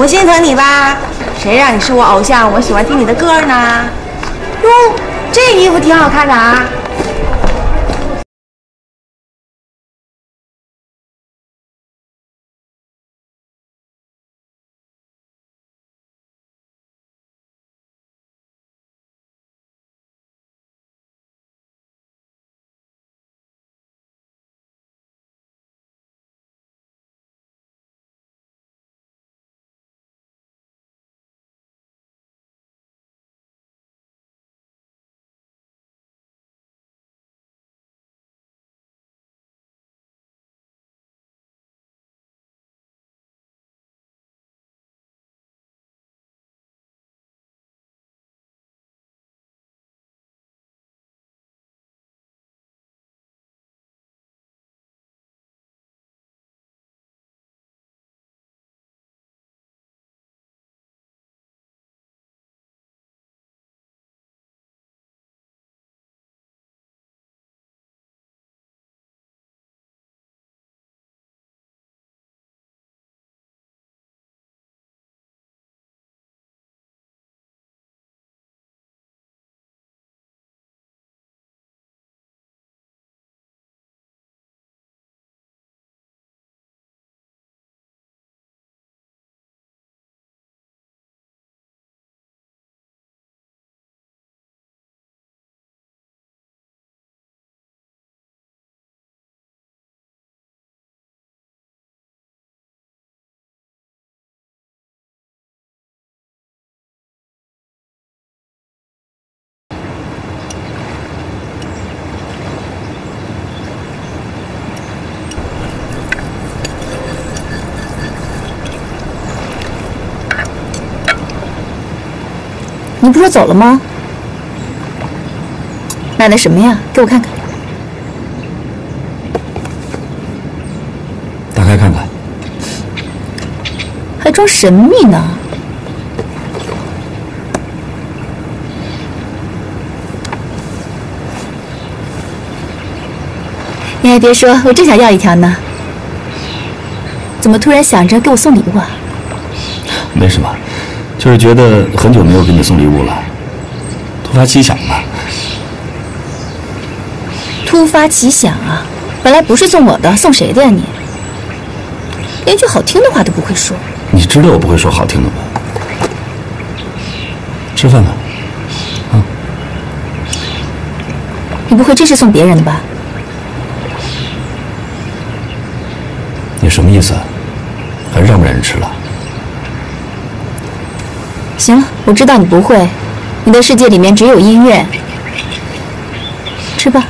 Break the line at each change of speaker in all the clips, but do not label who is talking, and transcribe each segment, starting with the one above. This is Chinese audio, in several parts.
我心疼你吧？谁让你是我偶像，我喜欢听你的歌呢？哟，这衣服挺好看的啊。
你不是说走了吗？买的什么呀？给我看看。
打开看看。
还装神秘呢。你还别说，我正想要一条呢。怎么突然想着给我送礼物啊？
没什么。就是觉得很久没有给你送礼物了，突发奇想吧。
突发奇想啊！本来不是送我的，送谁的呀你？连句好听的话都不会说。
你知道我不会说好听的吗？吃饭吧。啊。
你不会真是送别人的吧？
你什么意思？还是让不让人吃了？
行了，我知道你不会，你的世界里面只有音乐。吃吧，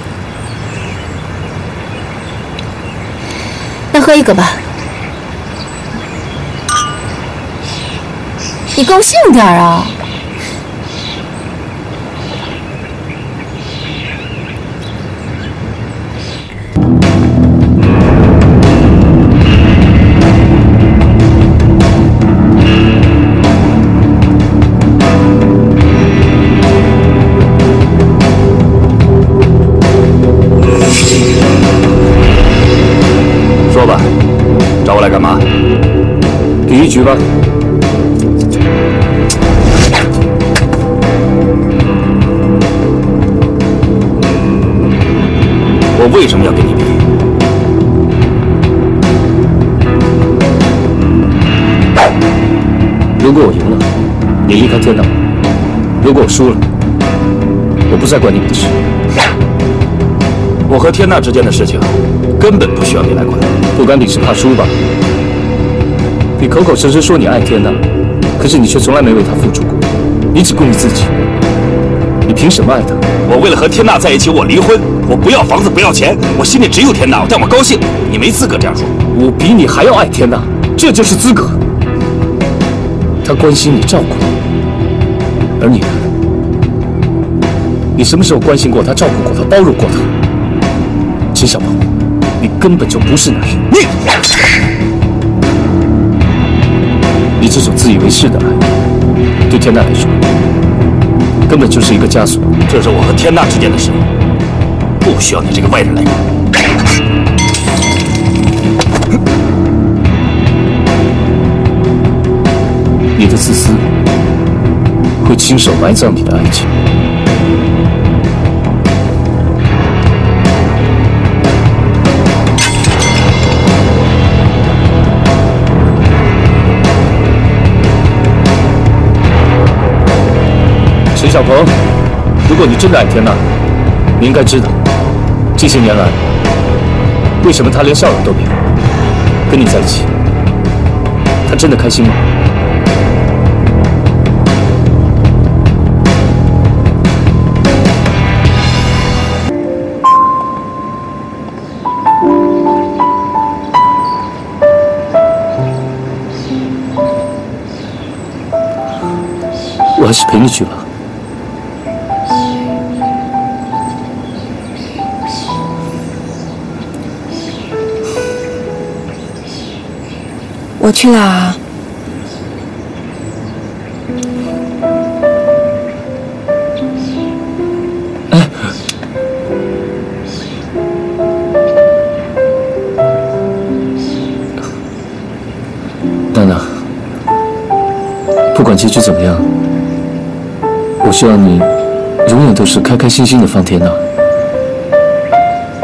那喝一个吧。你高兴点啊！
么要跟你比？
如果我赢了，你离开天道；如果我输了，我不再管你们的事。
我和天娜之间的事情，根本不需要你来管。
不管你是怕输吧？你口口声声说你爱天娜，可是你却从来没为她付出过，你只顾你自己。你凭什么爱她？
我为了和天娜在一起，我离婚，我不要房子，不要钱，我心里只有天娜，但我高兴。你没资格这样说。
我比你还要爱天娜，这就是资格。他关心你，照顾你，而你呢？你什么时候关心过他，照顾过他，包容过他？秦小鹏，你根本就不是男人。
你。
你这种自以为是的爱，对天娜来说，根本就是一个枷锁。
这是我和天娜之间的事，不需要你这个外人来你的自私会。
亲手埋葬你的爱情。陈小鹏，如果你真的爱天娜，你应该知道，这些年来，为什么她连笑容都没有？跟你在一起，她真的开心吗？我还是陪你去吧。
去哪？
娜娜，不管结局怎么样，我希望你永远都是开开心心的方天娜，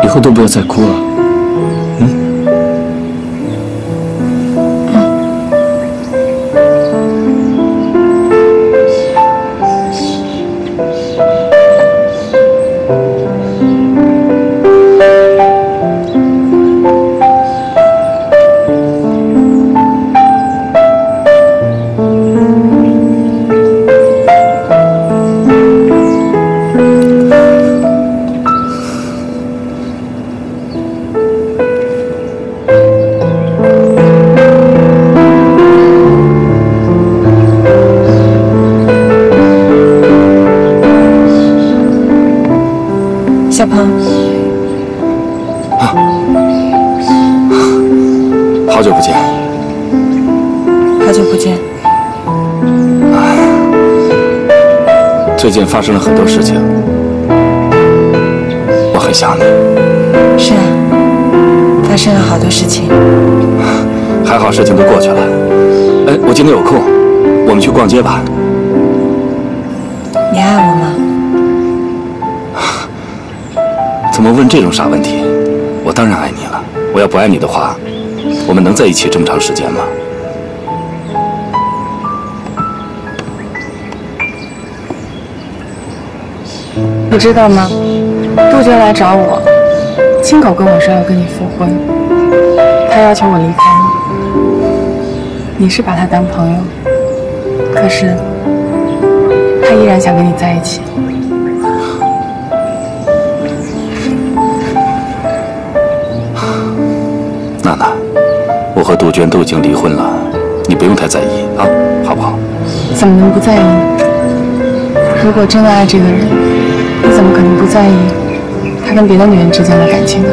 以后都不要再哭了。
逛街吧。
你爱我吗？
怎么问这种傻问题？我当然爱你了。我要不爱你的话，我们能在一起这么长时间吗？
你知道吗？杜鹃来找我，亲口跟我说要跟你复婚，她要求我离开你。你是把她当朋友，可是他依然想跟你在一起。
娜娜，我和杜鹃都已经离婚了，你不用太在意啊，好不好？
怎么能不在意呢？如果真的爱这个人，你怎么可能不在意他跟别的女人之间的感情呢？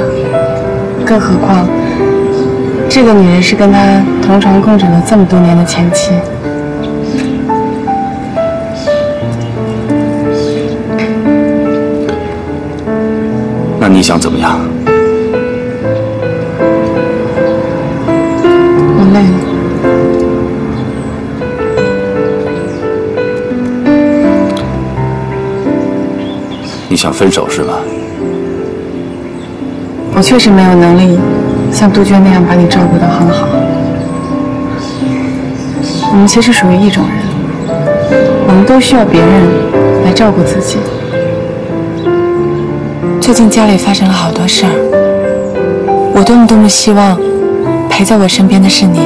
更何况，这个女人是跟他同床共枕了这么多年的前妻。
那你想怎么样？
我累了。
你想分手是吧？
我确实没有能力像杜鹃那样把你照顾得很好。我们其实属于一种人，我们都需要别人来照顾自己。
最近家里发生了好多事儿，我多么多么希望陪在我身边的是你，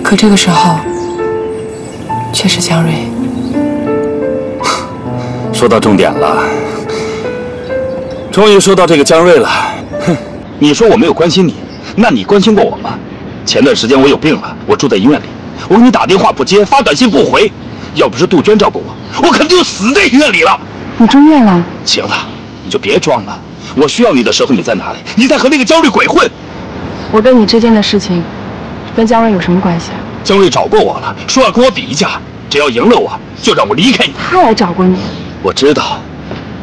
可这个时候却是江瑞。
说到重点了，终于说到这个江瑞了。哼，你说我没有关心你，那你关心过我吗？前段时间我有病了，我住在医院里，我给你打电话不接，发短信不回，要不是杜鹃照顾我，我肯定就死在医院里了。
你住院了？
行了，你就别装了。我需要你的时候你在哪里？你在和那个焦瑞鬼混。
我跟你之间的事情，跟江瑞有什么关系啊？
江瑞找过我了，说要跟我比一架，只要赢了我，就让我离开你。
他来找过你？
我知道，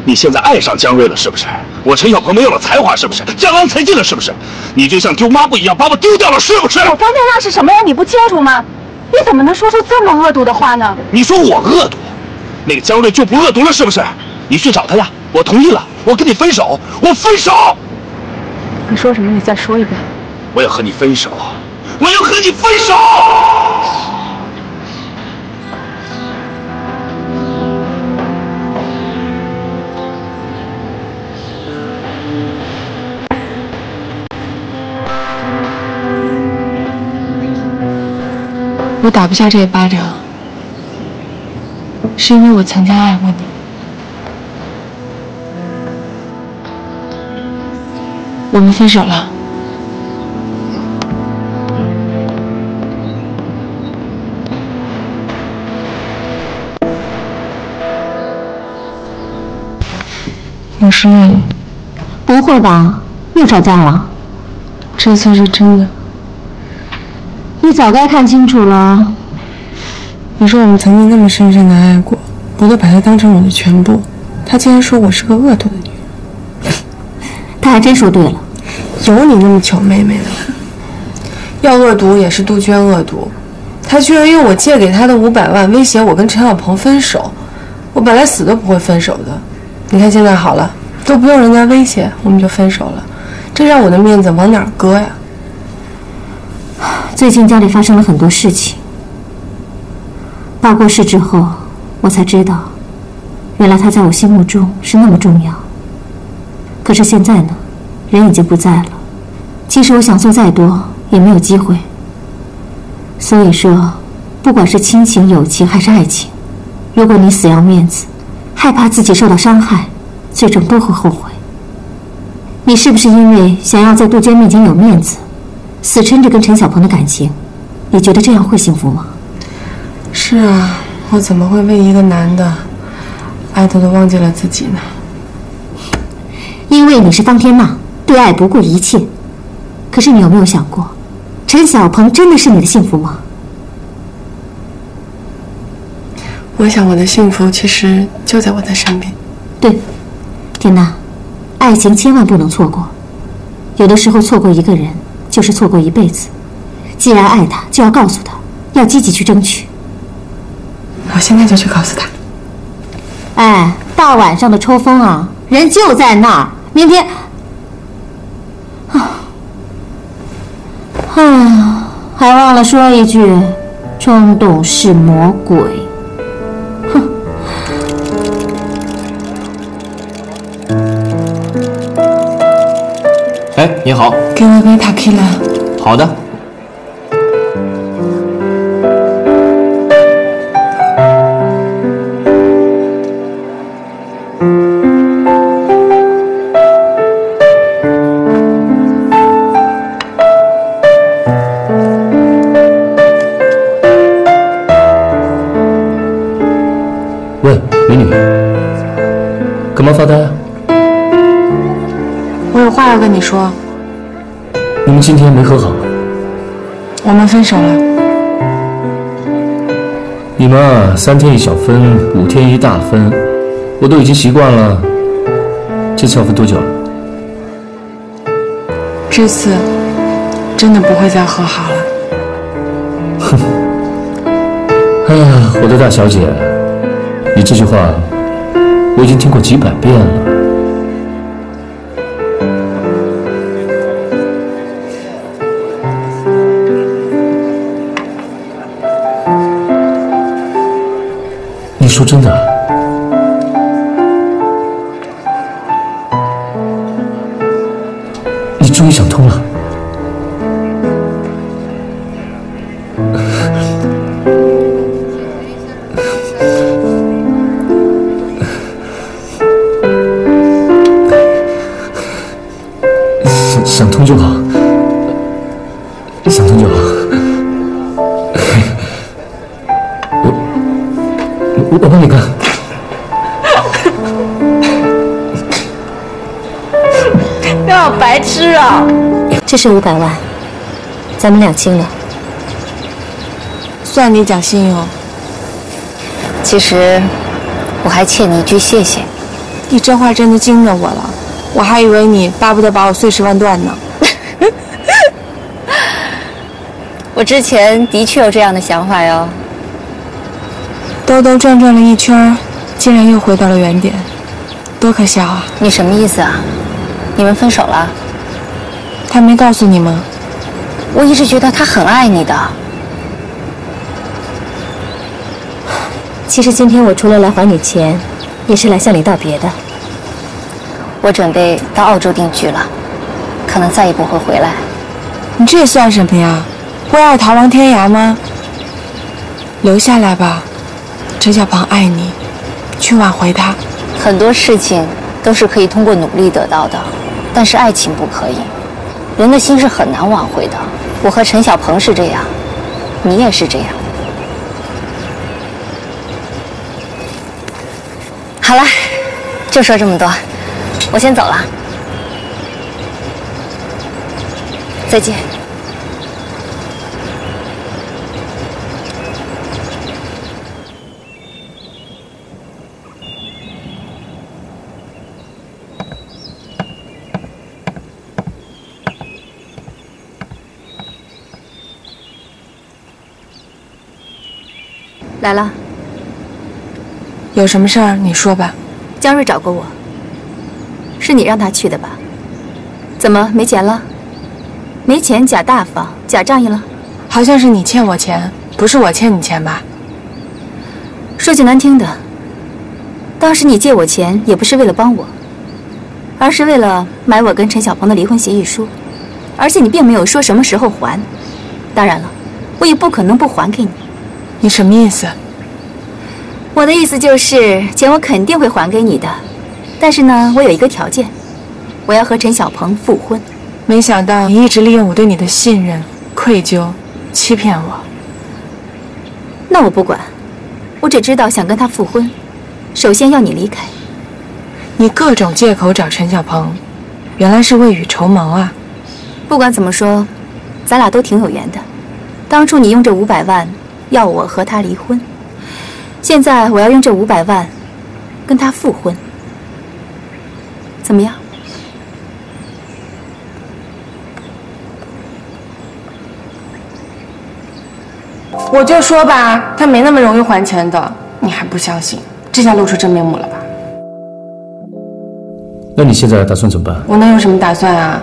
你现在爱上江瑞了，是不是？我陈小鹏没有了才华，是不是？江郎才尽了，是不是？你就像丢抹布一样把我丢掉了，是不是？
我方天娜是什么人？你不清楚吗？你怎么能说出这么恶毒的话呢？
你说我恶毒，那个江瑞就不恶毒了是不是？你去找他呀，我同意了，我跟你分手，我分手，
你说什么？你再说一遍。
我要和你分手，我要和你分手。
我打不下这一巴掌，是因为我曾经爱过你。我们分手了。我失恋了，
不会吧？又吵架了？
这次是真的。
你早该看清楚了。
你说我们曾经那么深深的爱过，我都把他当成我的全部，他竟然说我是个恶毒的女人。
他还真说对了。
有你那么巧妹妹的吗？要恶毒也是杜鹃恶毒，他居然用我借给他的五百万威胁我跟陈小鹏分手。我本来死都不会分手的，你看现在好了，都不用人家威胁，我们就分手了，这让我的面子往哪儿搁呀？
最近家里发生了很多事情，爸过世之后，我才知道，原来他在我心目中是那么重要。可是现在呢，人已经不在了，即使我想做再多，也没有机会。所以说，不管是亲情、友情还是爱情，如果你死要面子，害怕自己受到伤害，最终都会后悔。你是不是因为想要在杜鹃面前有面子，死撑着跟陈小鹏的感情？你觉得这样会幸福吗？
是啊，我怎么会为一个男的爱的都忘记了自己呢？
因为你是方天娜，对爱不顾一切。可是你有没有想过，陈小鹏真的是你的幸福吗？
我想我的幸福其实就在我的身边。
对，天娜，爱情千万不能错过。有的时候错过一个人，就是错过一辈子。既然爱他，就要告诉他，要积极去争取。
我现在就去告诉他。
哎，大晚上的抽风啊，人就在那儿。明天，哎，还忘了说一句，冲动是魔鬼。哼。
哎，你好，
给我杯塔 q 拉。
好的。美女，干嘛发呆啊？
我有话要跟你说。
你们今天没和好？
我们分手了。
你们啊，三天一小分，五天一大分，我都已经习惯了。这次要分多久了？
这次真的不会再和好了。
哼哎呀，我的大小姐，你这句话我已经听过几百遍了。你说真的
这是五百万，咱们两清了。
算你讲信用。
其实我还欠你一句谢谢。
你这话真的惊着我了，我还以为你巴不得把我碎尸万段呢。
我之前的确有这样的想法哟。
兜兜转转了一圈，竟然又回到了原点，多可笑啊！
你什么意思啊？你们分手了？
他没告诉你吗？
我一直觉得他很爱你的。
其实今天我除了来还你钱，也是来向你道别的。
我准备到澳洲定居了，可能再也不会回来。
你这算什么呀？为爱逃亡天涯吗？留下来吧，陈小鹏爱你，去挽回他。
很多事情都是可以通过努力得到的，但是爱情不可以。人的心是很难挽回的。我和陈小鹏是这样，你也是这样。好了，就说这么多，我先走了，再见。
来了，
有什么事儿你说吧。
江瑞找过我，是你让他去的吧？怎么没钱了？没钱假大方，假仗义了？
好像是你欠我钱，不是我欠你钱吧？
说句难听的，当时你借我钱也不是为了帮我，而是为了买我跟陈小鹏的离婚协议书，而且你并没有说什么时候还。当然了，我也不可能不还给你。
你什么意思？
我的意思就是钱我肯定会还给你的，但是呢，我有一个条件，我要和陈小鹏复婚。
没想到你一直利用我对你的信任、愧疚，欺骗我。
那我不管，我只知道想跟他复婚，首先要你离开。
你各种借口找陈小鹏，原来是未雨绸缪啊！
不管怎么说，咱俩都挺有缘的。当初你用这五百万要我和他离婚，现在我要用这五百万跟他复婚，怎么样？
我就说吧，他没那么容易还钱的，你还不相信？这下露出真面目了吧？
那你现在打算怎么办？
我能有什么打算啊？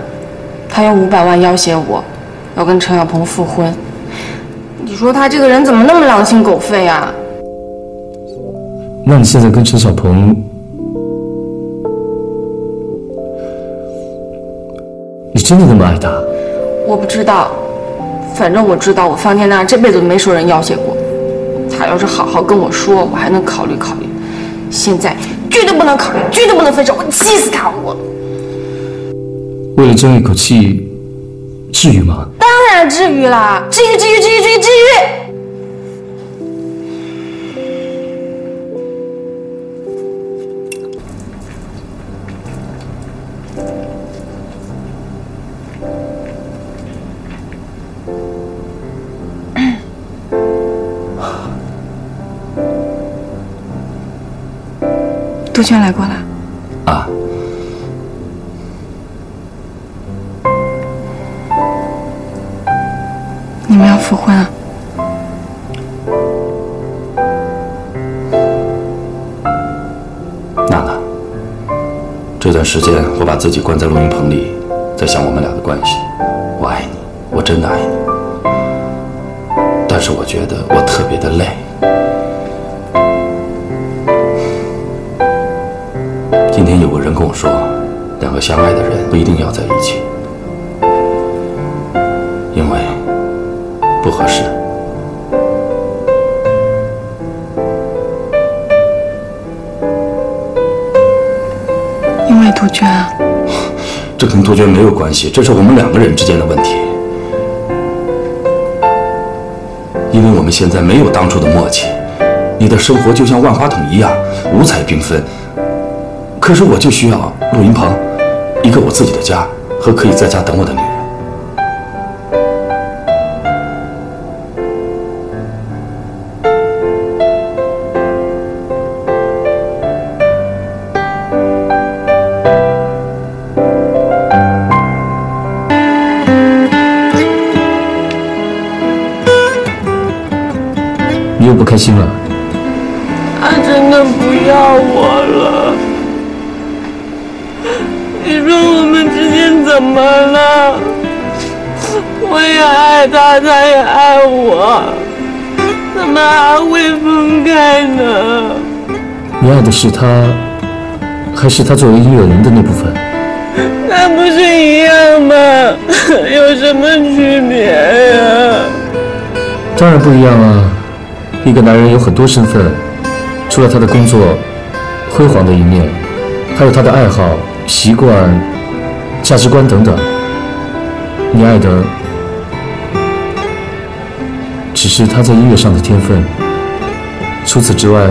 他用五百万要挟我，要跟陈小鹏复婚。你说他这个人怎么那么狼心狗肺啊？
那你现在跟陈小鹏，你真的那么爱他？
我不知道，反正我知道，我方天娜这辈子都没受人要挟过。他要是好好跟我说，我还能考虑考虑。现在绝对不能考虑，绝对不能分手，我气死他！我
为了争一口气，至于吗？
当然至于啦，至于至于至于至于至于。杜鹃来过了，
段时间我把自己关在录音棚里，在想我们俩的关系。我爱你，我真的爱你，但是我觉得我特别的累。今天有个人跟我说，两个相爱的人不一定要在一起，因为不合适。
杜鹃啊，
这跟杜鹃没有关系，这是我们两个人之间的问题。因为我们现在没有当初的默契，你的生活就像万花筒一样五彩缤纷，可是我就需要录音棚，一个我自己的家和可以在家等我的女人。
开心了？
他真的不要我了。你说我们之间怎么了？我也爱他，他也爱我，怎么还会分开呢？
你爱的是他，还是他作为音乐人的那部分？
那不是一样吗？有什么区别呀？
当然不一样啊！一个男人有很多身份，除了他的工作辉煌的一面，还有他的爱好、习惯、价值观等等。你爱的只是他在音乐上的天分，除此之外，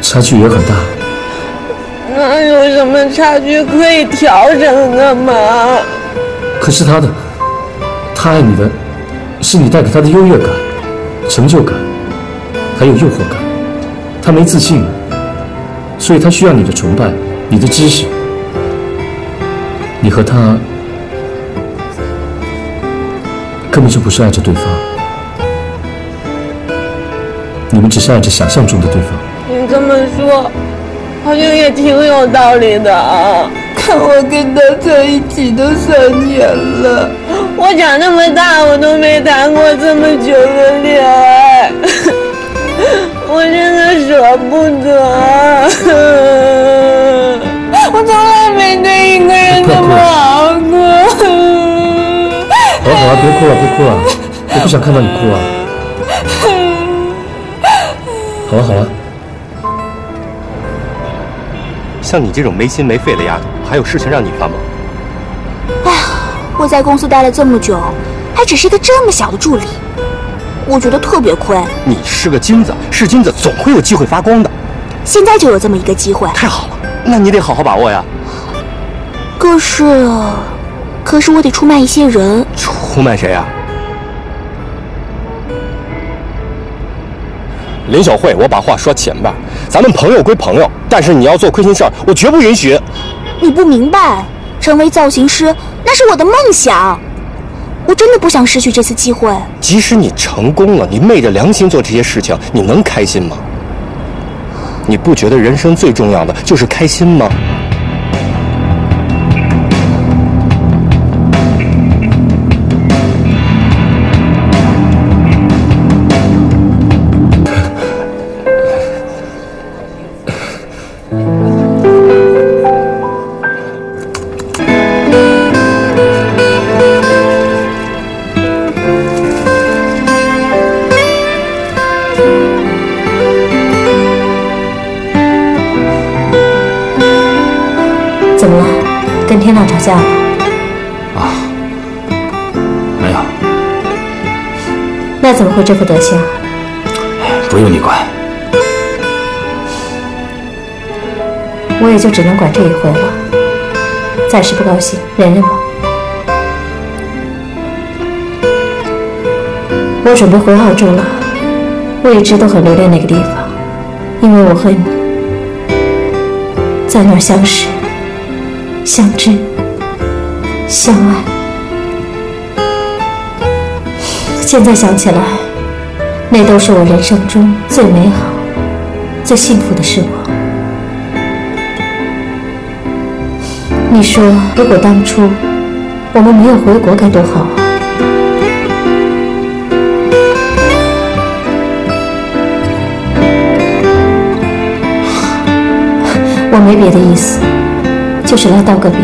差距也很大。
那有什么差距可以调整的吗？
可是他的，他爱你的，是你带给他的优越感、成就感，还有诱惑感。他没自信，所以他需要你的崇拜、你的支持。你和他根本就不是爱着对方，你们只是爱着想象中的对方。
你这么说，好像也挺有道理的啊。看我跟他在一起都三年了，我长这么大我都没谈过这么久的恋爱，我真的舍不得。我从来没对一个人这么好过。
好了好了，别哭了别哭了，我不想看到你哭啊。好了好了。
像你这种没心没肺的丫头，还有事情让你烦吗？
哎呀，我在公司待了这么久，还只是一个这么小的助理，我觉得特别亏。
你是个金子，是金子总会有机会发光的。
现在就有这么一个机会，
太好了，那你得好好把握呀。
可是，可是我得出卖一些人。
出卖谁呀？林小慧，我把话说前边，咱们朋友归朋友，但是你要做亏心事儿，我绝不允许。
你不明白，成为造型师那是我的梦想，我真的不想失去这次机会。
即使你成功了，你昧着良心做这些事情，你能开心吗？你不觉得人生最重要的就是开心吗？
那怎么会这副德行？
不用你管。
我也就只能管这一回了。暂时不高兴，忍忍吧。我准备回澳洲了。我一直都很留恋那个地方，因为我和你在那儿相识、相知、相爱。现在想起来，那都是我人生中最美好、最幸福的时光。你说，如果当初我们没有回国，该多好啊！我没别的意思，就是来道个别。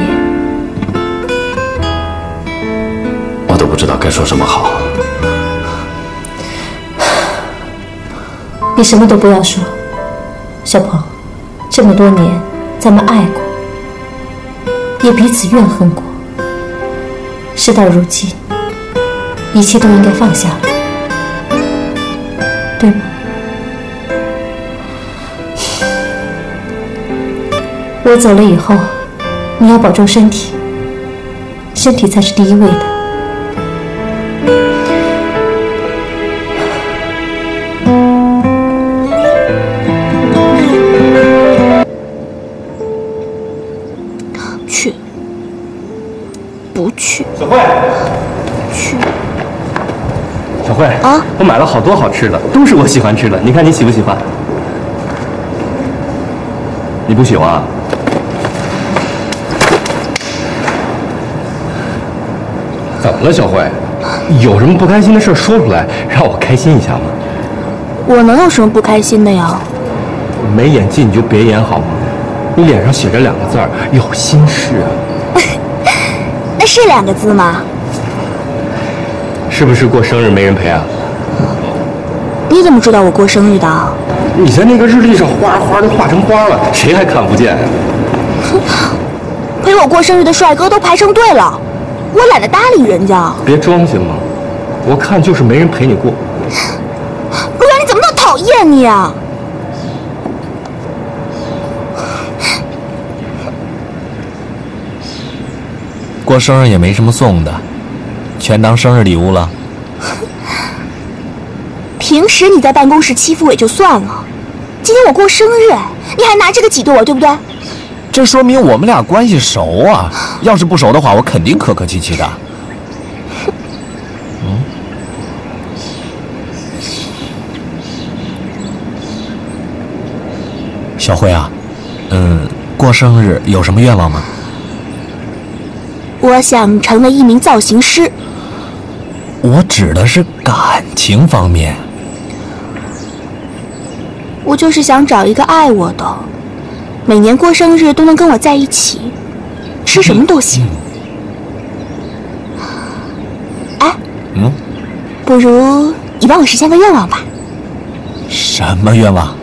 我都不知道该说什么好。
你什么都不要说，小鹏，这么多年咱们爱过，也彼此怨恨过。事到如今，一切都应该放下了，对吗？我走了以后，你要保重身体，身体才是第一位的。
买了好多好吃的，都是我喜欢吃的。你看你喜不喜欢？你不喜欢啊？怎么了，小慧？有什么不开心的事说出来，让我开心一下吗？
我能有什么不开心的呀？
没演技你就别演好吗？你脸上写着两个字儿，有心事啊。
那是两个字吗？
是不是过生日没人陪啊？
你怎么知道我过生日的？
你在那个日历上花花都画成花了，谁还看不见哼、
陪我过生日的帅哥都排成队了，我懒得搭理人家。
别装行吗？我看就是没人陪你过。
陆阳，你怎么那么讨厌你啊？
过生日也没什么送的，全当生日礼物了。
平时你在办公室欺负我也就算了，今天我过生日，你还拿这个挤兑我，对不对？
这说明我们俩关系熟啊！要是不熟的话，我肯定客客气气的。嗯，小慧啊，嗯，过生日有什么愿望吗？
我想成为一名造型师。
我指的是感情方面。
我就是想找一个爱我的，每年过生日都能跟我在一起，吃什么都行。哎，
嗯，
不如你帮我实现个愿望吧。
什么愿望？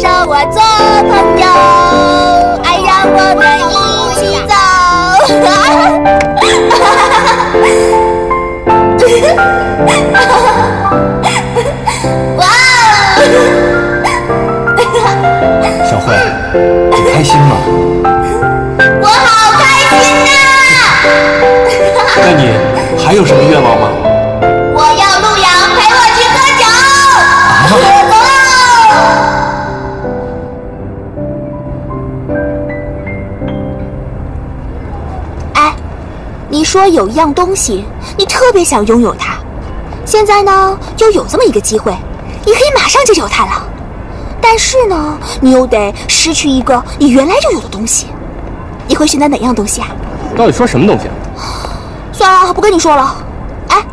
少我做朋友，
有
一样东西，你特别想拥有它，现在呢又有这么一个机会，你可以马上就有它了。但是呢，你又得失去一个你原来就有的东西，你会选择哪样东西啊？
到底说什么东西？
啊算了，不跟你说了。哎，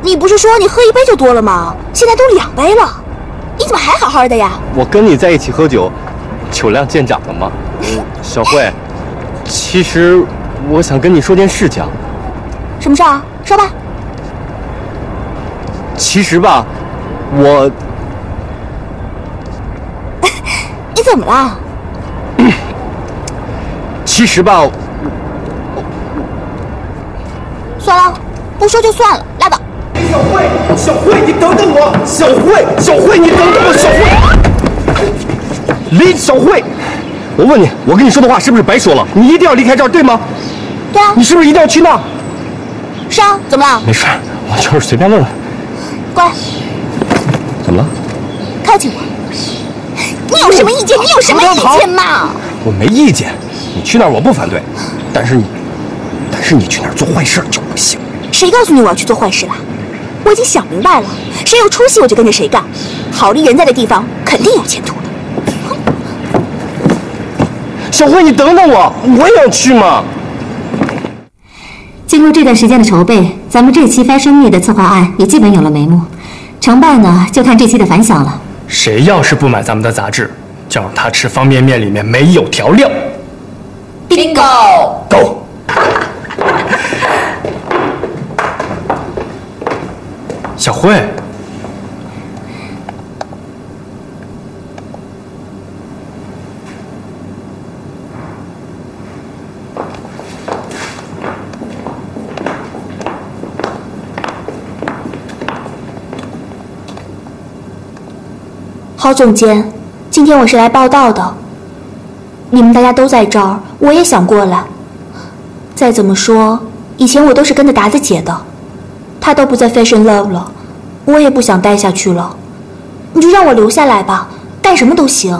你不是说你喝一杯就多了吗？现在都两杯了，你怎么还好好的呀？
我跟你在一起喝酒，酒量见长了吗？小慧，其实我想跟你说件事情。
什么事儿啊？说吧。
其实吧，我
你怎么了？
其实吧，
算了，不说就算了，拉倒。
小慧，小慧，你等等我！小慧，小慧，你等等我！小慧，林小慧，我问你，我跟你说的话是不是白说了？你一定要离开这儿，对吗？
对啊
你，是不是一定要去那儿？
是啊，怎么了？
没事，我就是随便问问。
乖，
怎么了？
靠近我。你有什么意见？你有什么意见嘛？
我没意见，你去那儿我不反对，但是你，但是你去那儿做坏事就不行。
谁告诉你我要去做坏事了？我已经想明白了，谁有出息我就跟着谁干。好利人在的地方肯定有前途的。
小慧，你等等我，我也要去嘛。
经过这段时间的筹备，咱们这期 Fashion Me 的策划案也基本有了眉目。成败呢，就看这期的反响了。
谁要是不买咱们的杂志，就让他吃方便面里面没有调料。Bingo！Go！小慧，
郝总监，今天我是来报道的。你们大家都在这儿，我也想过来。再怎么说，以前我都是跟着达子姐的，他都不在 Fashion Love 了，我也不想待下去了。你就让我留下来吧，干什么都行。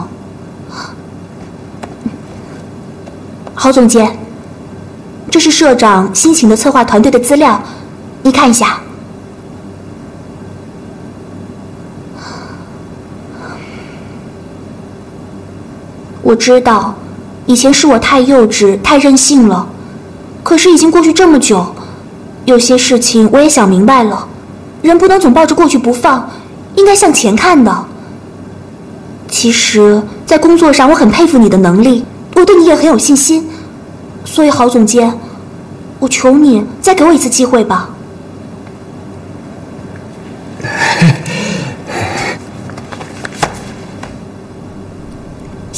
郝总监，这是社长新请的策划团队的资料，你看一下。我知道，以前是我太幼稚、太任性了。可是已经过去这么久，有些事情我也想明白了。人不能总抱着过去不放，应该向前看的。其实，在工作上我很佩服你的能力，我对你也很有信心。所以，郝总监，我求你再给我一次机会吧。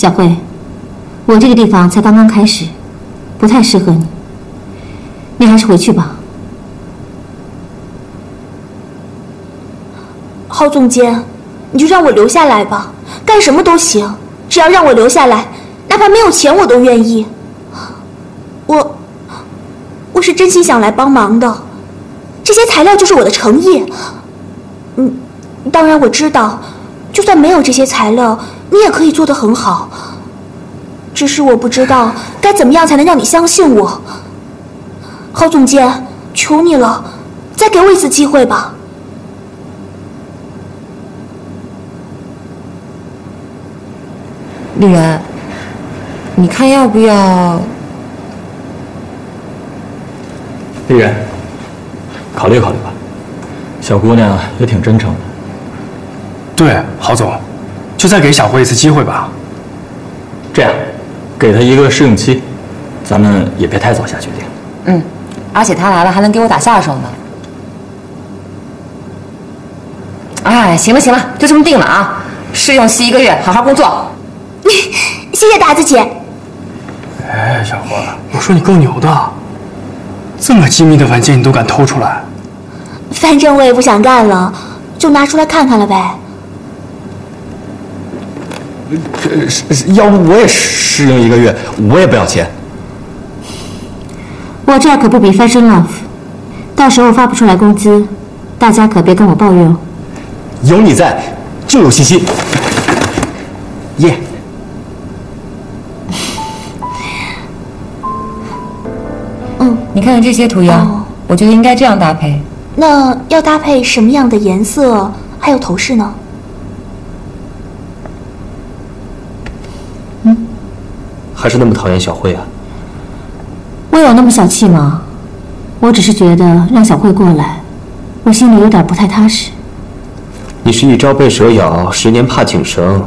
小慧，我这个地方才刚刚开始，不太适合你，你还是回去吧。
郝总监，你就让我留下来吧，干什么都行，只要让我留下来，哪怕没有钱我都愿意。我，我是真心想来帮忙的，这些材料就是我的诚意。嗯，当然我知道，就算没有这些材料。你也可以做得很好，只是我不知道该怎么样才能让你相信我。郝总监，求你了，再给我一次机会吧。
丽媛，你看要不要？
丽媛，考虑考虑吧。小姑娘也挺真诚的。对，郝总。就再给小慧一次机会吧。这样，给她一个试用期，咱们也别太早下决定。
嗯，而且她来了还能给我打下手呢。哎，行了行了，就这么定了啊！试用期一个月，好好工作。
谢谢达子姐。
哎，小慧，我说你够牛的，这么机密的文件你都敢偷出来。
反正我也不想干了，就拿出来看看了呗。
这是要不我也试用一个月，我也不要钱。
我这儿可不比 Fashion Love，到时候发不出来工资，大家可别跟我抱怨哦。
有你在，就有信心。耶。
嗯，你看看这些图样，我觉得应该这样搭配。
那要搭配什么样的颜色，还有头饰呢？
还是那么讨厌小慧啊？
我有那么小气吗？我只是觉得让小慧过来，我心里有点不太踏实。
你是一朝被蛇咬，十年怕井绳，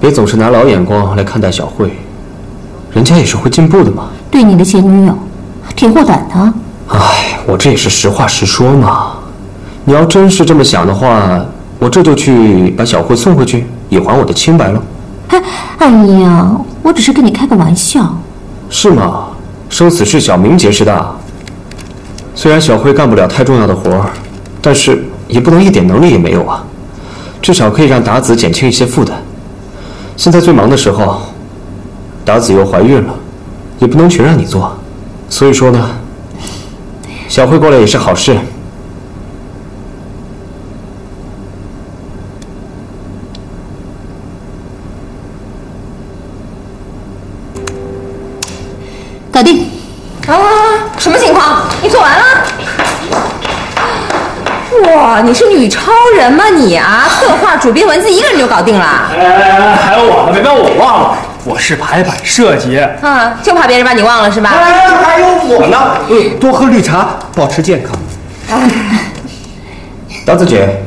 别总是拿老眼光来看待小慧，人家也是会进步的嘛。
对你的前女友，挺护短的。
哎，我这也是实话实说嘛。你要真是这么想的话，我这就去把小慧送回去，以还我的清白了。
哎呀，我只是跟你开个玩笑。
是吗？生死事小名节是大。虽然小慧干不了太重要的活儿但是也不能一点能力也没有啊。至少可以让达子减轻一些负担。现在最忙的时候，达子又怀孕了，也不能全让你做。所以说呢，小慧过来也是好事。
搞定！
啊，什么情况？你做完了？哇，你是女超人吗你啊？策划、主编、文字，一个人就搞定了？
哎哎哎，还有我呢，别把我忘了。我是排版设计。
啊，就怕别人把你忘了是吧？
哎，还有我呢。嗯，多喝绿茶，保持健康。
哎，
达子姐，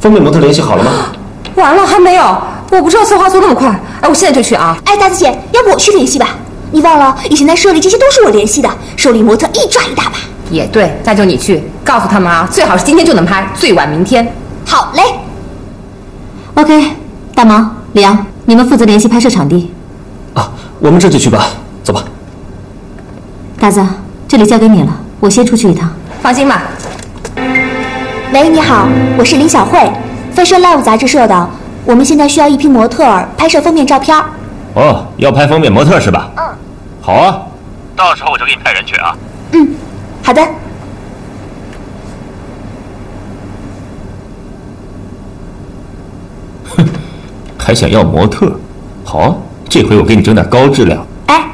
封面模特联系好了吗？
完了，还没有。我不知道策划做那么快。哎，我现在就去啊。
哎，达子姐，要不我去联系吧？你忘了以前在社里这些都是我联系的，手里模特一抓一大把。
也对，那就你去告诉他们啊，最好是今天就能拍，最晚明天。
好嘞。
OK，大毛、李阳，你们负责联系拍摄场地。
啊，我们这就去吧，走吧。
大子，这里交给你了，我先出去一趟。
放心吧。
喂，你好，我是林小慧，Fashion Live 杂志社的。我们现在需要一批模特儿拍摄封面照片。
哦要拍封面模特是吧？
嗯。
好啊。到时候我就给你派人去啊。
嗯好的。
哼 还想要模特？好啊这回我给你整点高质量。
哎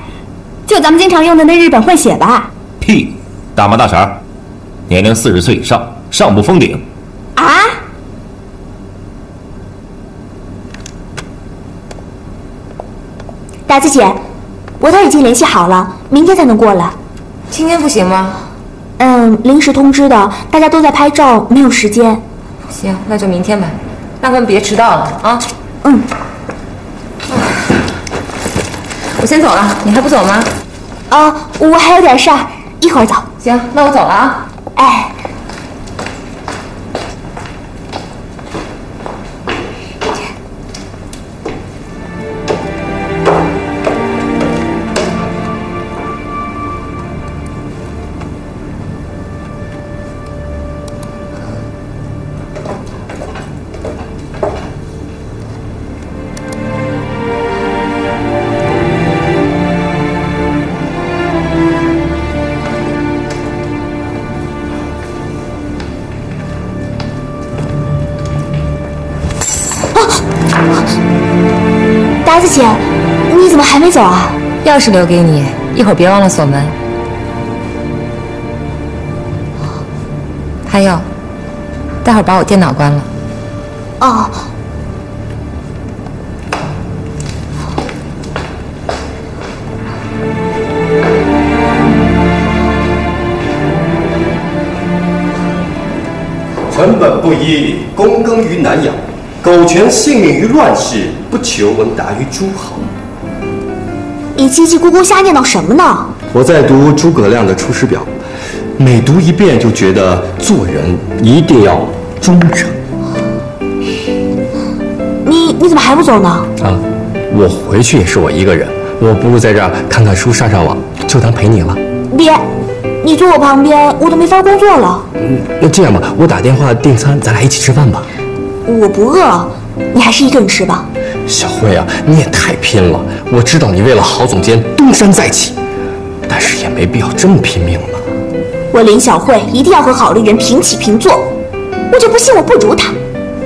就咱们经常用的那日本混血吧。
屁大妈大婶年龄四十岁以上上不封顶。
达子姐，模特已经联系好了，明天才能过来。
今天不行吗？
嗯，临时通知的，大家都在拍照，没有时间。
行，那就明天吧。那咱们别迟到了啊。
嗯。
我先走了，你还不走吗？
啊，我还有点事儿，一会儿走。
行，那我走了啊。
哎。走啊？
钥匙留给你，一会儿别忘了锁门。还有，待会儿把我电脑关了。
哦。
成本不一，躬耕于南阳，苟全性命于乱世，不求闻达于诸侯。
你叽叽咕咕瞎念叨什么呢？
我在读诸葛亮的《出师表》，每读一遍就觉得做人一定要忠诚。
你你怎么还不走呢？
啊，我回去也是我一个人，我不如在这儿看看书、上上网，就当陪你了。
别，你坐我旁边，我都没法工作了。
嗯，那这样吧，我打电话订餐，咱俩一起吃饭吧。
我不饿，你还是一个人吃吧。
小慧啊，你也太拼了！我知道你为了郝总监东山再起，但是也没必要这么拼命吧。
我林小慧一定要和郝丽人平起平坐，我就不信我不如她。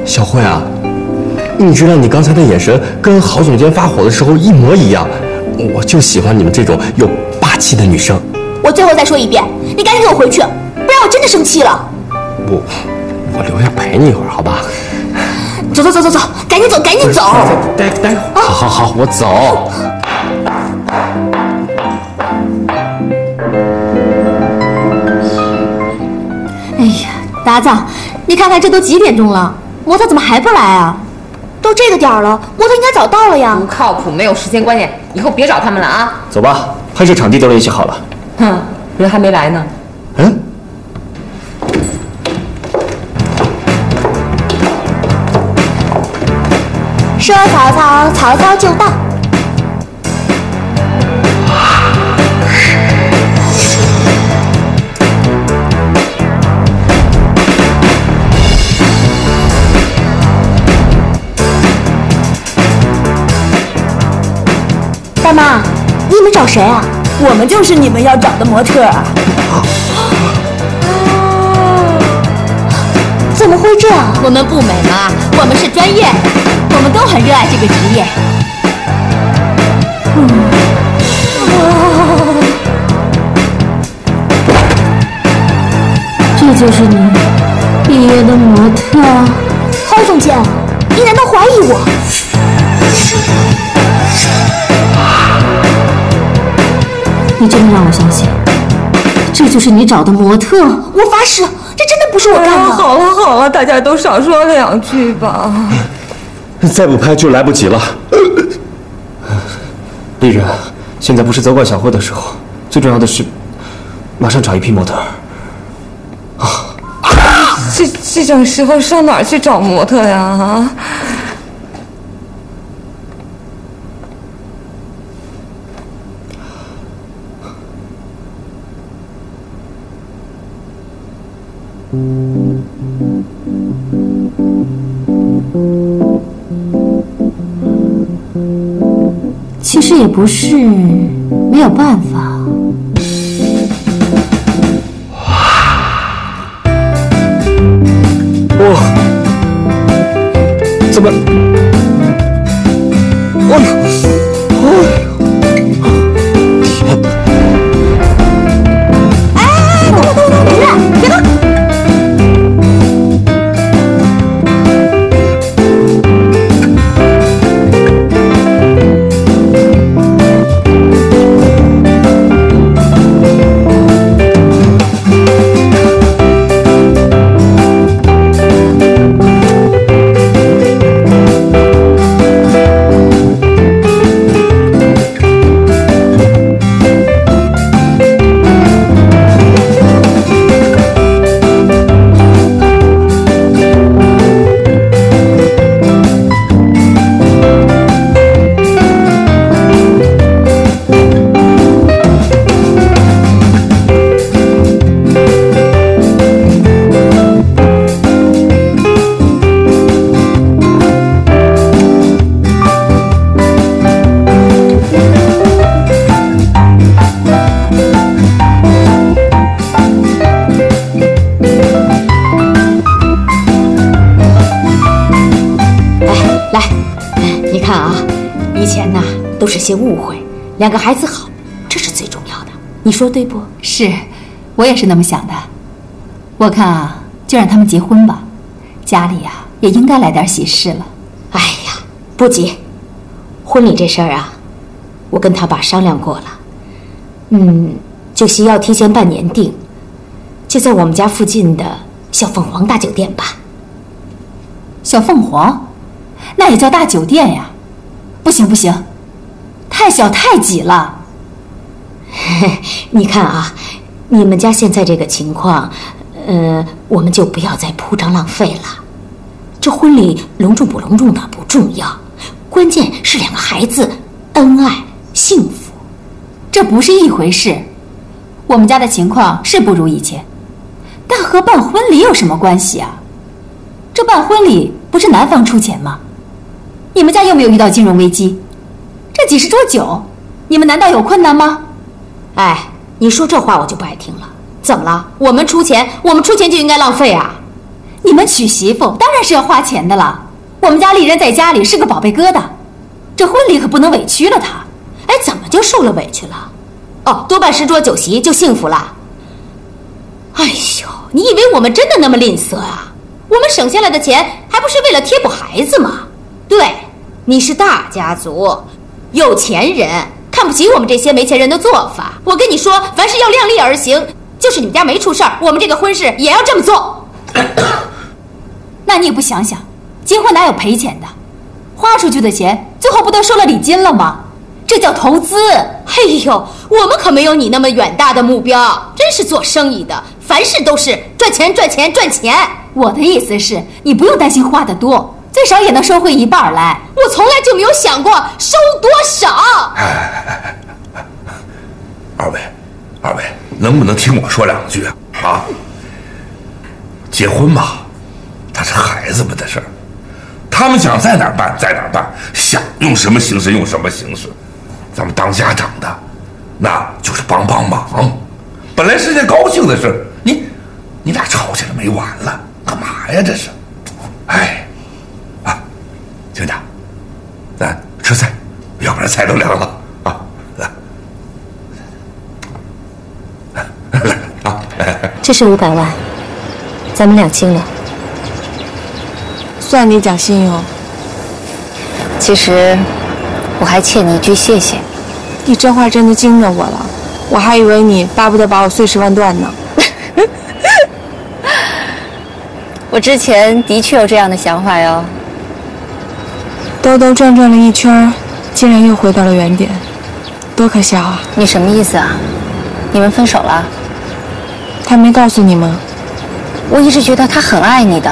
小慧啊，你知道你刚才的眼神跟郝总监发火的时候一模一样，我就喜欢你们这种有霸气的女生。
我最后再说一遍，你赶紧给我回去，不然我真的生气了。
我我留下陪你一会儿，好吧？
走走走走走，赶紧走，赶紧走！
待待会儿，好好好，我走。
哎呀，达子，你看看这都几点钟了，模特怎么还不来啊？
都这个点儿了，模特应该早到了呀。
不靠谱，没有时间观念，以后别找他们了啊！
走吧，拍摄场地都联系好了。
哼，人还没来呢。
嗯。
说曹操，曹操就到。大妈，你们找谁啊？
我们就是你们要找的模特啊！
怎么会这样？
我们不美吗？我们是专业，我们都很热爱这个职业。这就是你毕业的模特？
郝总监，你难道怀疑我？
你真的让我相信，这就是你找的模特？
我发誓，这真的不是我干的。
好了好了，大家都少说两句吧。
再不拍就来不及了。
丽人，现在不是责怪小慧的时候，最重要的是，马上找一批模特。
啊这这种时候上哪儿去找模特呀？啊！
其不是没有办法。
哇，怎么
来，些误会，两个孩子好，这是最重要的，你说对不？
是，我也是那么想的。我看啊，就让他们结婚吧，家里呀、也应该来点喜事了。
哎呀，不急，婚礼这事儿啊，我跟他爸商量过了，嗯，酒席要提前半年定，就在我们家附近的小凤凰大酒店吧。
小凤凰，那也叫大酒店呀？不行不行，太小太挤了。
你看啊，你们家现在这个情况，呃，我们就不要再铺张浪费了。这婚礼隆重不隆重的不重要，关键是两个孩子恩爱幸福。
这不是一回事。我们家的情况是不如以前，但和办婚礼有什么关系啊？这办婚礼不是男方出钱吗？你们家又没有遇到金融危机？这几十桌酒，你们难道有困难吗？
哎，你说这话我就不爱听了。怎么了？我们出钱，我们出钱就应该浪费啊？
你们娶媳妇当然是要花钱的了。我们家丽人在家里是个宝贝疙瘩，这婚礼可不能委屈了她。
哎，怎么就受了委屈了？哦，多办十桌酒席就幸福了？哎呦，你以为我们真的那么吝啬啊？我们省下来的钱还不是为了贴补孩子吗？对，你是大家族，有钱人看不起我们这些没钱人的做法。我跟你说，凡事要量力而行。就是你们家没出事儿，我们这个婚事也要这么做。
那你也不想想，结婚哪有赔钱的？花出去的钱，最后不都收了礼金了吗？这叫投资。
哎呦，我们可没有你那么远大的目标，真是做生意的，凡事都是赚钱、赚钱、赚钱。
我的意思是，你不用担心花的多，最少也能收回一半来。
我从来就没有想过收多少。
哎哎哎二位，二位，能不能听我说两句啊？啊，结婚嘛，那是孩子们的事儿，他们想在哪儿办在哪儿办，想用什么形式用什么形式。咱们当家长的，那就是帮帮忙。本来是件高兴的事，你你俩吵起来没完了，干嘛呀？这是，哎，亲家，咱吃菜，要不然菜都凉了啊！来，来啊！
这是五百万，咱们两清了。
算你讲信用。
其实我还欠你一句谢谢。
你这话真的惊着我了，我还以为你巴不得把我碎尸万段呢。
我之前的确有这样的想法哟。
兜兜转转了一圈，竟然又回到了原点，多可笑啊！
你什么意思啊？你们分手了？
他没告诉你吗？
我一直觉得他很爱你的。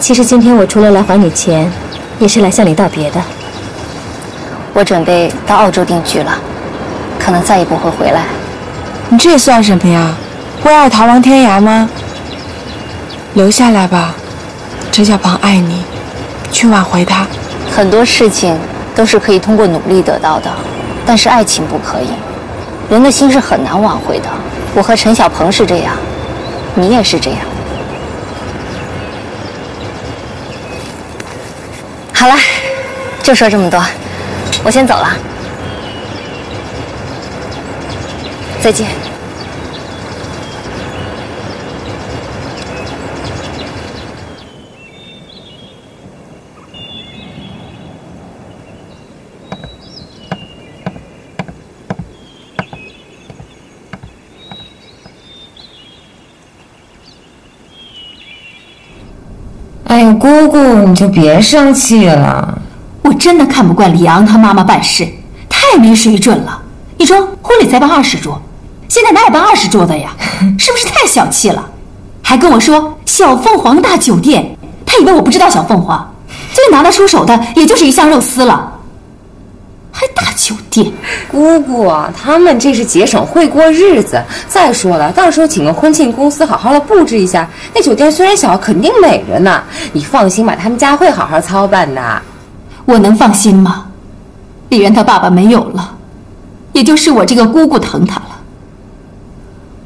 其实今天我除了来还你钱，也是来向你道别的。我准备到澳洲定居了，可能再也不会回来。
你这算什么呀？为爱逃亡天涯吗？留下来吧，陈小鹏爱你，去挽回他。
很多事情都是可以通过努力得到的，但是爱情不可以。人的心是很难挽回的。我和陈小鹏是这样，你也是这样。
好了，就说这么多，我先走了，再见。
姑姑，你就别生气了。
我真的看不惯李昂他妈妈办事，太没水准了。你说婚礼才办二十桌，现在哪有办二十桌的呀？是不是太小气了？还跟我说小凤凰大酒店，他以为我不知道小凤凰，最拿得出手的也就是鱼香肉丝了。还大酒店，
姑姑，他们这是节省会过日子。再说了，到时候请个婚庆公司好好的布置一下，那酒店虽然小，肯定美着呢。你放心吧，他们家会好好操办的。
我能放心吗？李渊他爸爸没有了，也就是我这个姑姑疼他了。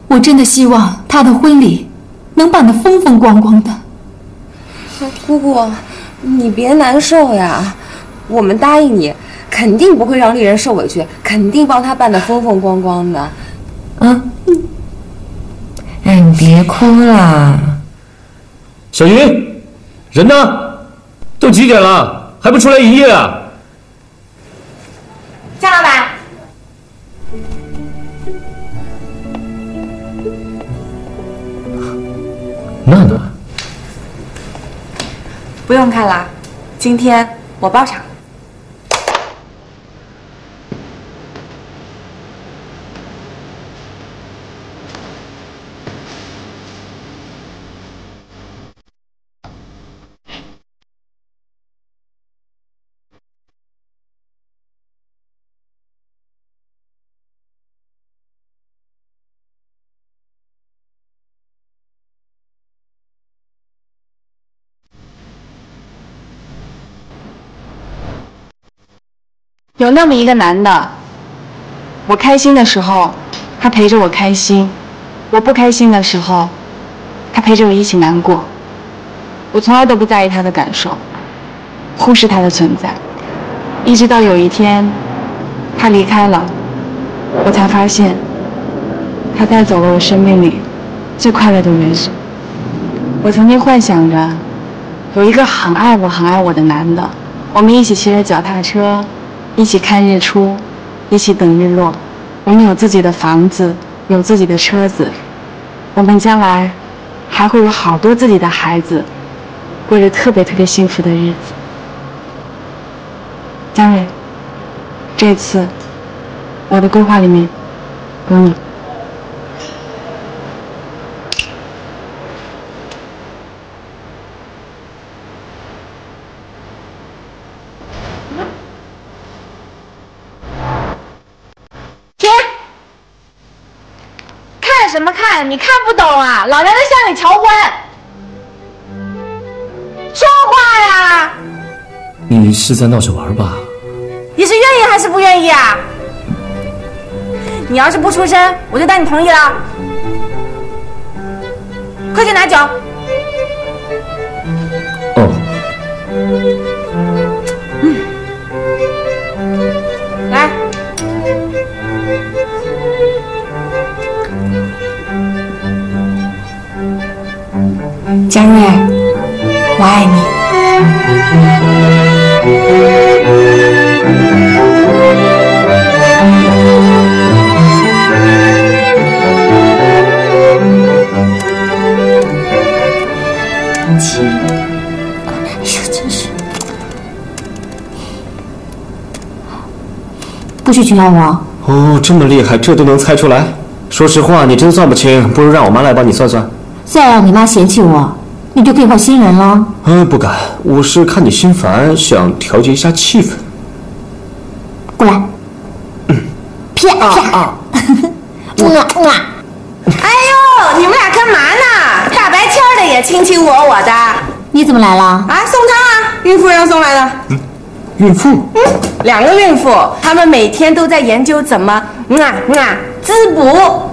我真的希望他的婚礼能办得风风光光的。
姑姑，你别难受呀，我们答应你。肯定不会让丽人受委屈，肯定帮她办得风风光光的。啊，哎，你别哭了。
小云，人呢？都几点了，还不出来营业啊？
江老板，
娜娜，
不用看了，今天我包场。有那么一个男的，我开心的时候，他陪着我开心；我不开心的时候，他陪着我一起难过。我从来都不在意他的感受，忽视他的存在，一直到有一天，他离开了，我才发现，他带走了我生命里最快乐的元素。我曾经幻想着，有一个很爱我、很爱我的男的，我们一起骑着脚踏车。一起看日出，一起等日落。我们有自己的房子，有自己的车子。我们将来还会有好多自己的孩子，过着特别特别幸福的日子。江瑞，这次我的规划里面有你。
什么看？你看不懂啊！老娘在向你求婚，说话呀！
你是在闹着玩吧？
你是愿意还是不愿意啊？你要是不出声，我就当你同意了。快去拿酒。
哦。
佳瑞，我爱你。
亲，哎呦，真是不许取笑我！
哦，这么厉害，这都能猜出来。说实话，你真算不清，不如让我妈来帮你算算。
再让你妈嫌弃我，你就可以换新人了。
嗯，不敢，我是看你心烦，想调节一下气氛。
过来。嗯。啪啪。
啊啊！哎呦，你们俩干嘛呢？大白天的也卿卿我我的。
你怎么来了？
啊，送汤啊，孕妇让送来的。
嗯，孕妇。
嗯，两个孕妇，她们每天都在研究怎么啊啊滋补。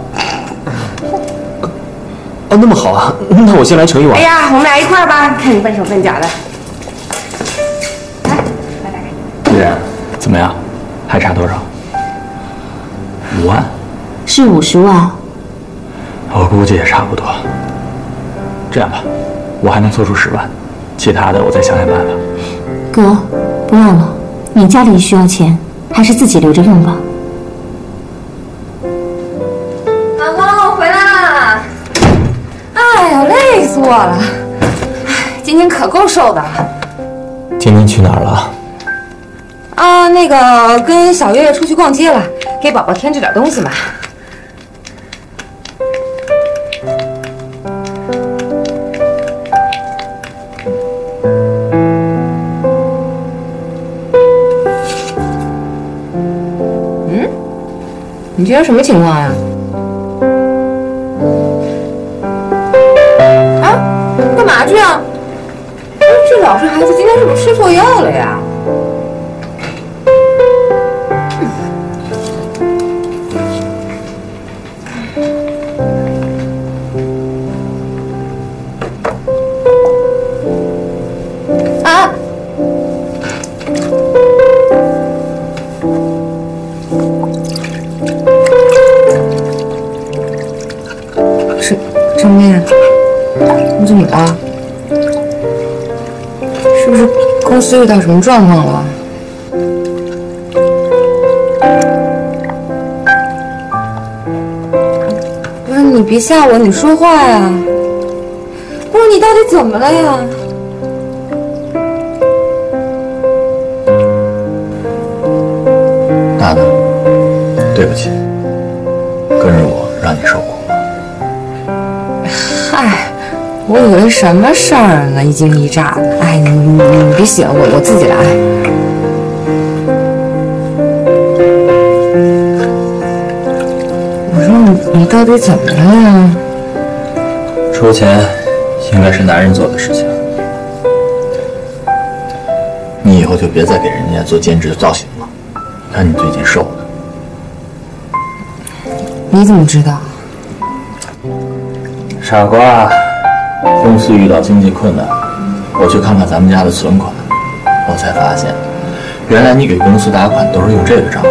那么好啊，那我先来盛一碗。
哎呀，我们俩一块儿吧，看你笨手笨脚的。来，来打开。丽，怎么样？
还差多少？五万。
是五十万。
我估计也差不多。这样吧，我还能凑出十万，其他的我再想想办法。
哥，不要了，你家里需要钱，还是自己留着用吧。
累死我了！哎，今天可够瘦的。
今天去哪儿了？
啊，那个跟小月月出去逛街了，给宝宝添置点东西嘛。嗯，你今天什么情况呀？啊，遇到什么状况了？不是你别吓我，你说话呀！不是你到底怎么了呀？
娜娜，对不起，跟着我让你受苦了。
嗨，我以为什么事儿呢？一惊一乍的。哎，你别写了，我我自己来。我说你你到底怎么了呀？
出钱应该是男人做的事情，你以后就别再给人家做兼职的造型了。看你最近瘦的，
你怎么知道？
傻瓜，公司遇到经济困难，我去看看咱们家的存款，我才发现，原来你给公司打款都是用这个账户。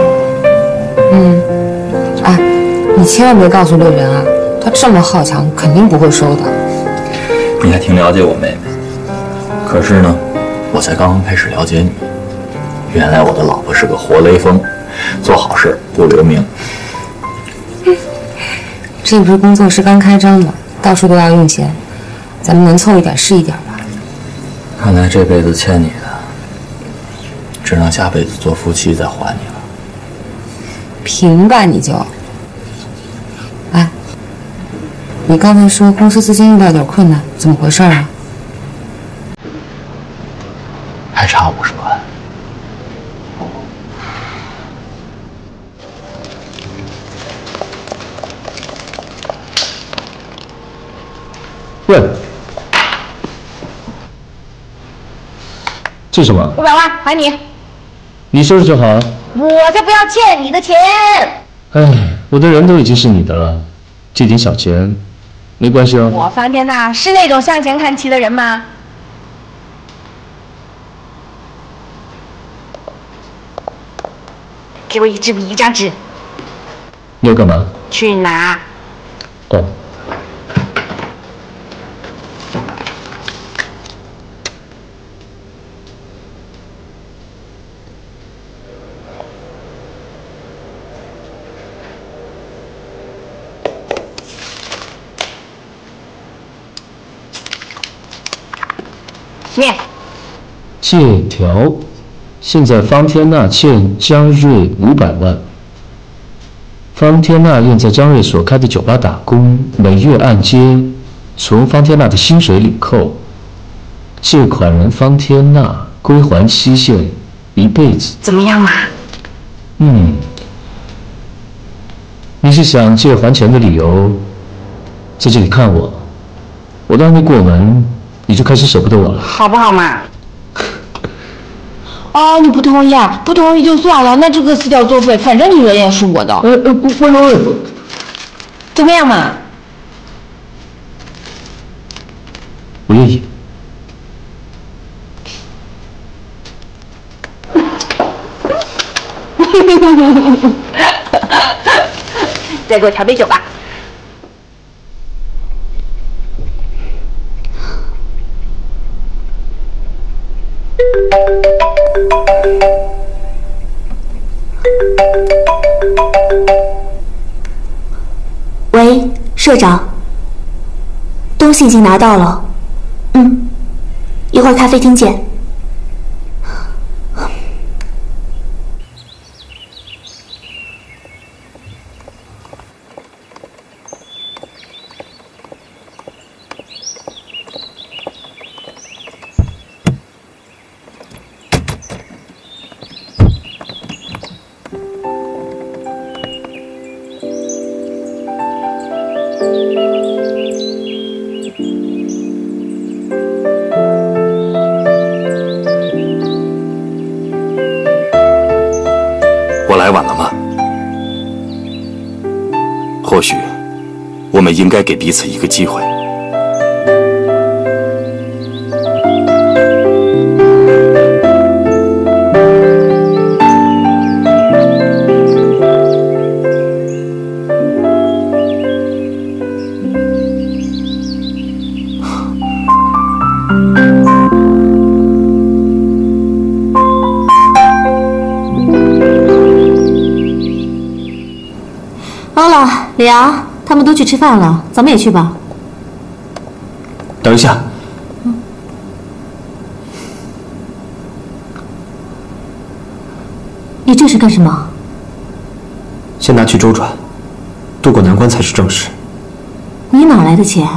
嗯，哎，你千万别告诉六元啊，他这么好强，肯定不会收的。
你还挺了解我妹妹，可是呢，我才刚刚开始了解你。原来我的老婆是个活雷锋，做好事不留名。
这不是工作室刚开张吗？到处都要用钱，咱们能凑一点是一点吧。
看来这辈子欠你的，只能下辈子做夫妻再还你了。
平吧你就。哎，你刚才说公司资金遇到点困难，怎么回事啊？
还差五十万。
喂，这是什么？
五百万还你，
你收拾就好啊。
我才不要欠你的钱。
哎，我的人都已经是你的了，这点小钱没关系哦。
我方天娜是那种向前看齐的人吗？给我一支笔，一张纸，
你要干嘛？
去拿。
哦，
念。
借条，现在方天娜欠江瑞五百万。方天娜愿在张瑞所开的酒吧打工，每月按揭从方天娜的薪水里扣。借款人方天娜，归还期限一辈子。
怎么样嘛？
嗯，你是想借还钱的理由，在这里看我，我都还没过门，你就开始舍不得我了。
好不好嘛？啊，你不同意啊？不同意就算了，那这个私教作废，反正你人也是我的。
呃呃，不不，
怎么样嘛？
不愿意。
再给我调杯酒吧。
喂，社长，东西已经拿到了，嗯，一会儿咖啡厅见。
该给彼此一个机会。
欧了，李阳，他们都去吃饭了，咱们也去吧。
等一下，
你这是干什么？
先拿去周转，渡过难关才是正事。
你哪来的钱？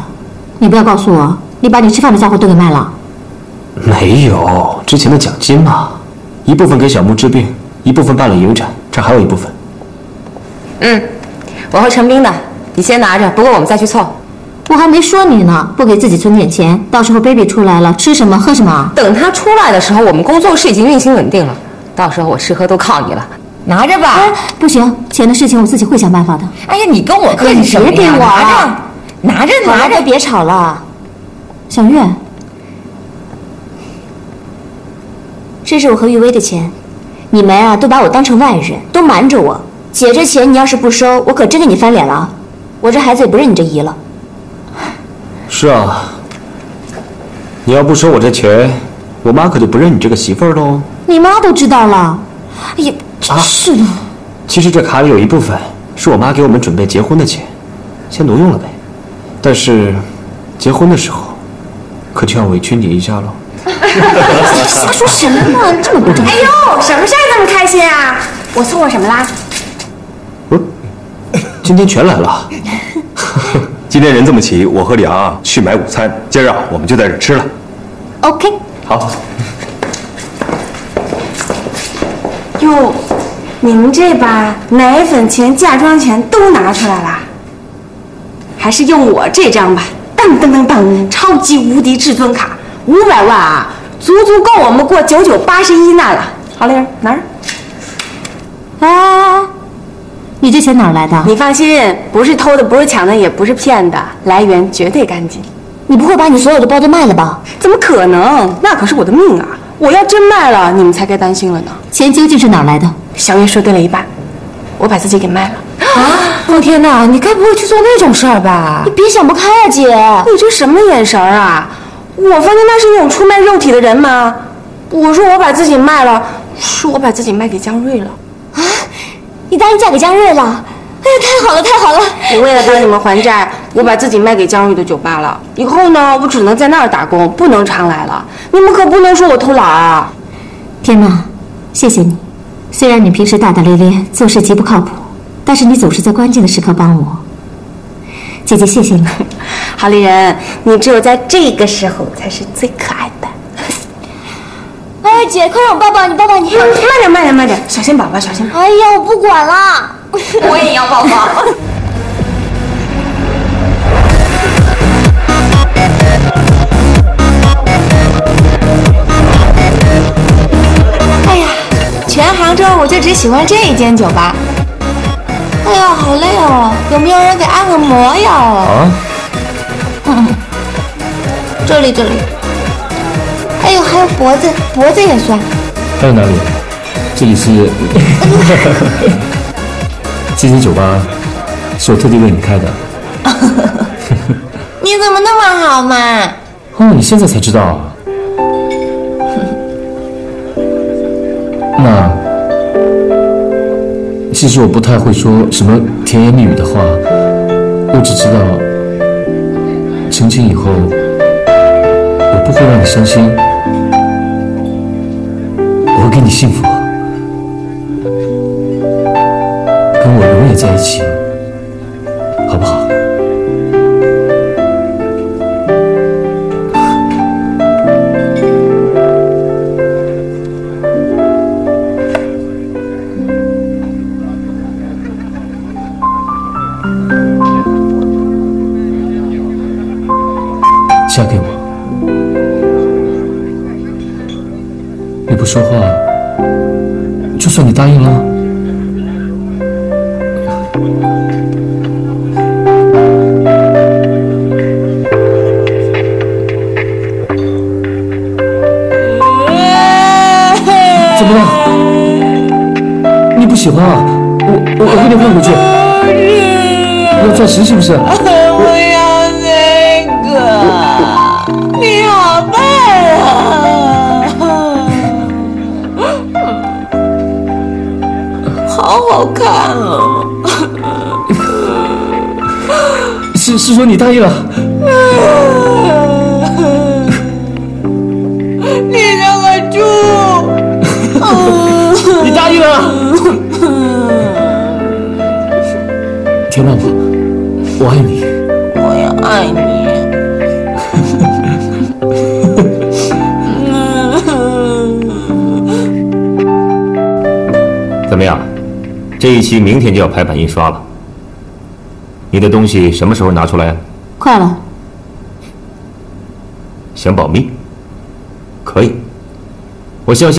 你不要告诉我，你把你吃饭的家伙都给卖了。
没有，之前的奖金嘛，一部分给小木治病，一部分办了影展，这还有一部分。
嗯，我会成冰的，你先拿着，不过我们再去凑。
我还没说你呢，不给自己存点钱，到时候 baby 出来了，吃什么喝什么。
等他出来的时候，我们工作室已经运行稳定了，到时候我吃喝都靠你了。拿着吧。
哎，不行，钱的事情我自己会想办法的。
哎呀，你跟我客气什么呀？
别给我
了，拿着，拿着，
别吵了。小月，这是我和玉薇的钱，你们啊都把我当成外人，都瞒着我。姐这钱你要是不收，我可真跟你翻脸了。我这孩子也不认你这姨了。
是啊，你要不收我这钱，我妈可就不认你这个媳妇儿喽。
你妈都知道了。哎呀，真是的。
其实这卡里有一部分是我妈给我们准备结婚的钱，先挪用了呗。但是结婚的时候，可就要委屈你一下喽。
瞎说什么呢？这么不正。
哎呦，什么事儿这么开心啊？我送我什么啦？
今天全来了。
今天人这么齐，我和李昂啊去买午餐，今儿啊我们就在这儿吃了。
OK。
好。
哟，你们这把奶粉钱、嫁妆钱都拿出来了，还是用我这张吧，当当当当，超级无敌至尊卡，五百万啊，足足够我们过九九八十一难了。好嘞，拿着。
啊，你这钱哪儿来的？
你放心，不是偷的，不是抢的，也不是骗的，来源绝对干净。
你不会把你所有的包都卖了吧？
怎么可能？那可是我的命啊！我要真卖了，你们才该担心了呢。
钱究竟是哪儿来的？
小月说对了一半，我把自己给卖了。啊！我天哪，你该不会去做那种事儿吧？
你别想不开啊，姐！
你这什么眼神啊？我放心那是那种出卖肉体的人吗？我说我把自己卖了，是我把自己卖给江瑞了。
啊！你答应嫁给江瑞了？哎呀，太好了，太好了！
我为了帮你们还债，我把自己卖给江瑞的酒吧了。以后呢，我只能在那儿打工，不能常来了。你们可不能说我偷懒啊！
天呐，谢谢你。虽然你平时大大咧咧，做事极不靠谱，但是你总是在关键的时刻帮我。姐姐，谢谢你。
郝丽人，你只有在这个时候才是最可爱的。
哎，姐，快让我抱抱你，抱抱你。
慢点，慢点，慢点，小心宝宝，小心。
哎呀，我不管了。
我也要抱抱。哎呀，全杭州我就只喜欢这一间酒吧。哎呀，好累哦，有没有人给按个摩呀？
啊？
嗯，这里这里。哎呦，还有脖子，脖子也算。
还有哪里？这里是。这间酒吧是我特地为你开的。
你怎么那么好嘛？
哦，你现在才知道啊？那其实我不太会说什么甜言蜜语的话，我只知道从今以后我不会让你伤心，我会给你幸福，跟我永远在一起，好不好？嫁给我。不说话，就算你答应了。怎么了？你不喜欢啊？我我我给你换回去。要钻石是不是？
好好看哦。
是是说你答应了？
你让我住！
你答应了？田浪花，我爱你。
我也爱你。
这一期明天就要排版印刷了。你的东西什么时候拿出来？
快了。
想保密？可以。我相信。